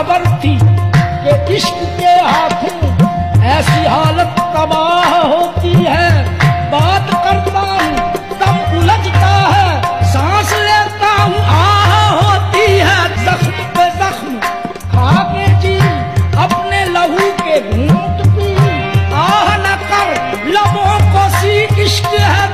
खबर थी कि इश्क के हाथ ऐसी हालत तबाह होती है। बात करता हूँ तब उलझता है। सांस लेता हूँ, आह होती है। जख्म पे जख्म, खाके जी, अपने लहू के घूट पी। आह न कर, लबों को सी इश्क है